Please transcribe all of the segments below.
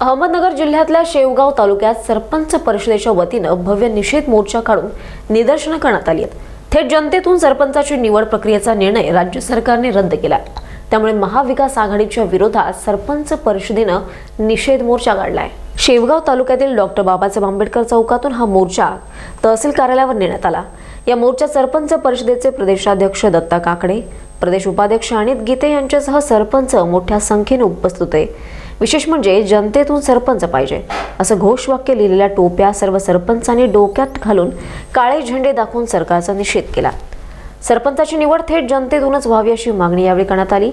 अहमदनगर जिल्ह्यातल्या शेवगाव तालुक्यात सरपंच परिषदेच्या वतीनं भव्य निषेध मोर्चा काढून निदर्शनं करण्यात आली आहेत. थेट जनतेतून सरपंचाची निवड प्रक्रियेचा निर्णय राज्य सरकारने रद्द केला. त्यामुळे महाविकास आघाडीच्या विरोधात सरपंच परिषदेनं निषेध मोर्चा काढलाय. शेवगाव तालुक्यातील डॉक्टर बाबासाहेब आंबेडकर चौकातून हा मोर्चा तहसील कार्यालयावर नेण्यात आला. या मोर्चात सरपंच परिषदेचे प्रदेशाध्यक्ष दत्ता काकडे प्रदेश उपाध्यक्ष अनित गीते यांच्यासह सरपंच मोठ्या संख्येने उपस्थित होते. विशेष म्हणजे जनतेतून सरपंच पाहिजे. असं घोषवाक्य लिहिलेल्या टोप्या सर्व सरपंचांनी डोक्यात घालून काळे झेंडे दाखवून सरकारचा निषेध केला. सरपंचाची निवड थेट जनतेतूनच व्हावी अशी मागणी यावेळी करण्यात आली.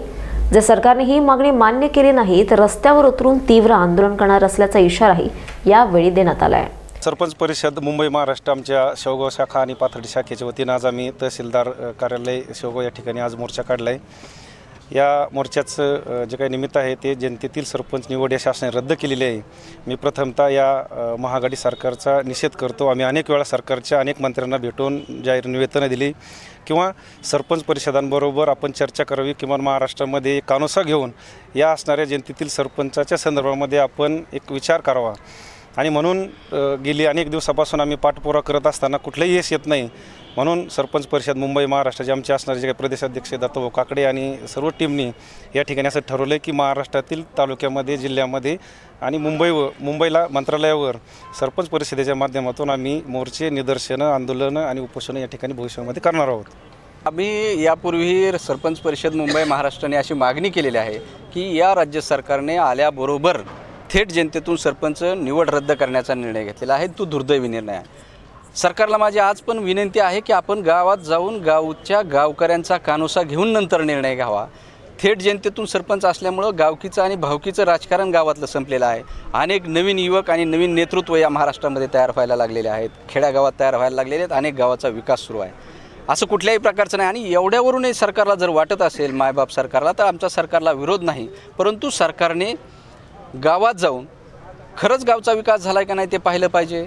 जर सरकारने ही मागणी मान्य केली नाही तर रस्त्यावर उतरून तीव्र आंदोलन करणार असल्याचा इशाराही यावेळी देण्यात आला आहे सरपंच परिषद मुंबई महाराष्ट्र आमच्या शेवगाव शाखा आणि पाथर्डी शाखेच्या वतीनं आज आम्ही तहसीलदार कार्यालय शेवगाव या ठिकाणी आज मोर्चा काढला आहे या मोर्चाचं जे काही निमित्त आहे ते जनतेतील सरपंच निवड या शासनाने रद्द केलेली आहे. मी प्रथमतः या अ, महाआघाडी सरकारचा निषेध करतो. आम्ही अनेक वेळा सरकारच्या अनेक मंत्र्यांना भेटून जाहीर निवेदनं दिली. किंवा सरपंच परिषदांबरोबर आपण चर्चा करावी किंवा महाराष्ट्रामध्ये कानुसा कानोसा घेऊन या असणाऱ्या जनतेतील सरपंचाच्या संदर्भामध्ये आपण एक विचार करावा. आणि म्हणून गेली अनेक दिवसापासून आम्ही पाठपुरा करत असताना कुठलंही यश येत नाही. म्हणून सरपंच परिषद मुंबई महाराष्ट्राचे आमचे असणारे जे काही प्रदेशाध्यक्ष दत्तभाऊ काकडे आणि सर्व टीमनी या ठिकाणी असं ठरवलं आहे की महाराष्ट्रातील तालुक्यामध्ये जिल्ह्यामध्ये आणि मुंबई मुंबईला मंत्रालयावर सरपंच परिषदेच्या माध्यमातून आम्ही मोर्चे निदर्शनं आंदोलनं आणि उपोषणं या ठिकाणी भविष्यामध्ये करणार आहोत. आम्ही यापूर्वी सरपंच परिषद मुंबई महाराष्ट्राने अशी मागणी केलेली आहे की या राज्य सरकारने आल्याबरोबर थेट जनतेतून सरपंच निवड रद्द करण्याचा निर्णय घेतलेला आहे. तो दुर्दैवी निर्णय आहे. सरकारला माझी आज पण विनंती आहे की आपण गावात जाऊन गावच्या गावकऱ्यांचा कानोसा घेऊन नंतर निर्णय घ्यावा. थेट जनतेतून सरपंच असल्यामुळं गावकीचं आणि भावकीचं राजकारण गावातलं संपलेलं आहे. अनेक नवीन युवक आणि नवीन नेतृत्व या महाराष्ट्रामध्ये तयार व्हायला लागलेले आहेत. खेड्यागावात तयार व्हायला लागलेले आहेत. अनेक गावाचा विकास सुरू आहे. असं कुठल्याही प्रकारचं नाही. आणि एवढ्यावरूनही सरकारला जर वाटत असेल मायबाप सरकारला तर आमच्या सरकारला विरोध नाही. परंतु सरकारने गावात जाऊन खरंच गावचा विकास झाला आहे का नाही ते पाहिलं पाहिजे.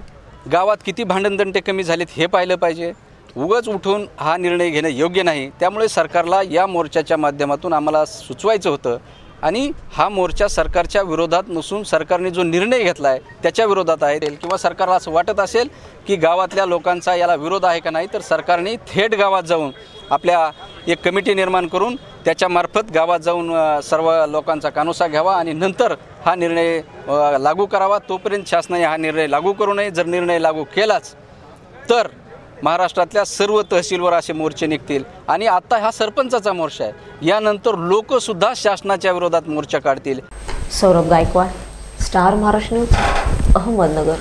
गावात किती भांडणदंटे कमी झालेत हे पाहिलं पाहिजे. उगच उठून हा निर्णय घेणं योग्य नाही. त्यामुळे सरकारला या मोर्चाच्या माध्यमातून आम्हाला सुचवायचं होतं. आणि हा मोर्चा सरकारच्या विरोधात नसून सरकारने जो निर्णय घेतला आहे त्याच्या विरोधात आहे. किंवा सरकारला असं वाटत असेल की गावातल्या लोकांचा याला विरोध आहे का नाही तर सरकारने थेट गावात जाऊन आपल्या एक कमिटी निर्माण करून त्याच्यामार्फत गावात जाऊन सर्व लोकांचा कानोसा घ्यावा आणि नंतर हा निर्णय लागू करावा. तोपर्यंत शासनाने हा निर्णय लागू करू नये. जर निर्णय लागू केलाच तर महाराष्ट्रातल्या सर्व तहसीलवर असे मोर्चे निघतील. आणि आता हा सरपंचाचा मोर्चा आहे. यानंतर लोकसुद्धा शासनाच्या विरोधात मोर्चा काढतील. Saurabh Gaikwad Star Maharashtra News Ahmednagar.